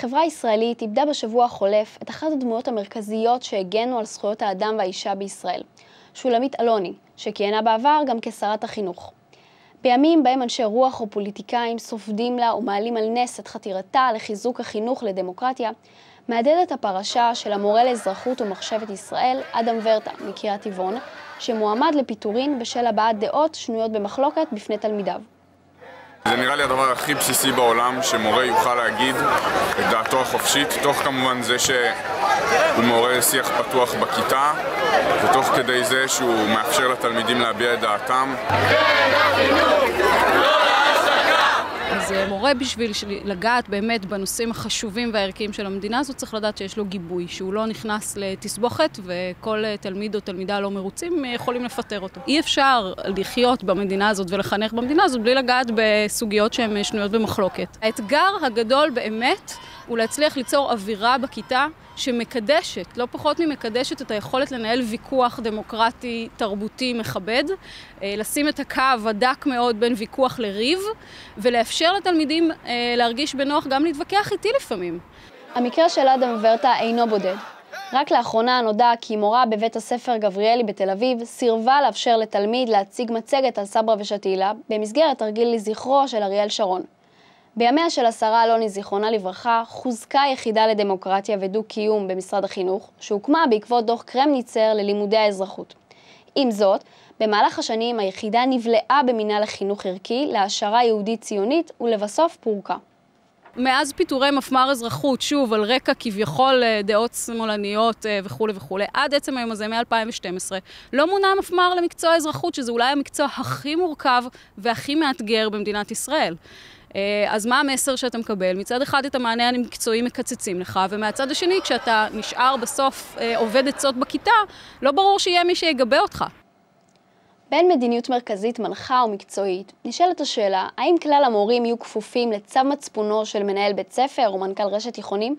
החברה הישראלית איבדה בשבוע החולף את אחת הדמויות המרכזיות שהגנו על זכויות האדם והאישה בישראל, שולמית אלוני, שכיהנה בעבר גם כשרת החינוך. בימים בהם אנשי רוח או פוליטיקאים סופדים לה ומעלים על נס את חתירתה לחיזוק החינוך לדמוקרטיה, מהדהדת הפרשה של המורה לאזרחות ומחשבת ישראל, אדם ורטה, מקריית טבעון, שמועמד לפיטורין בשל הבעת דעות שנויות במחלוקת בפני תלמידיו. זה נראה לי הדבר הכי בסיסי בעולם, שמורה יוכל להגיד את דעתו החופשית, תוך כמובן זה שהוא מעורר שיח פתוח בכיתה, ותוך כדי זה שהוא מאפשר לתלמידים להביע את דעתם. אז מורה בשביל לגעת באמת בנושאים החשובים והערכיים של המדינה הזאת צריך לדעת שיש לו גיבוי, שהוא לא נכנס לתסבוכת וכל תלמיד או תלמידה לא מרוצים יכולים לפטר אותו. אי אפשר לחיות במדינה הזאת ולחנך במדינה הזאת בלי לגעת בסוגיות שהן שנויות במחלוקת. האתגר הגדול באמת הוא להצליח ליצור אווירה בכיתה שמקדשת, לא פחות ממקדשת, את היכולת לנהל ויכוח דמוקרטי, תרבותי, מכבד, אה, לשים את הקו הדק מאוד בין ויכוח לריב, ולאפשר לתלמידים אה, להרגיש בנוח גם להתווכח איתי לפעמים. המקרה של אדם ורטה אינו בודד. רק לאחרונה נודע כי מורה בבית הספר גבריאלי בתל אביב סירבה לאפשר לתלמיד להציג מצגת על סברה ושתילה במסגרת תרגיל לזכרו של אריאל שרון. בימיה של השרה אלוני, זיכרונה לברכה, חוזקה היחידה לדמוקרטיה ודו-קיום במשרד החינוך, שהוקמה בעקבות דוח קרמניצר ללימודי האזרחות. עם זאת, במהלך השנים היחידה נבלעה במינהל החינוך ערכי להעשרה יהודית ציונית ולבסוף פורקה. מאז פיטורי מפמ"ר אזרחות, שוב, על רקע כביכול אה, דעות שמאלניות אה, וכולי וכולי, עד עצם היום הזה, מ-2012, לא מונה מפמ"ר למקצוע האזרחות, שזה אולי המקצוע הכי מורכב והכי מאתגר במדינת ישראל. אה, אז מה המסר שאתה מקבל? מצד אחד את המענה המקצועי מקצצים לך, ומהצד השני, כשאתה נשאר בסוף אה, עובד עצות בכיתה, לא ברור שיהיה מי שיגבה אותך. בין מדיניות מרכזית מנחה ומקצועית, נשאלת השאלה, האם כלל המורים יהיו כפופים לצו מצפונו של מנהל בית ספר או מנכ"ל רשת תיכונים?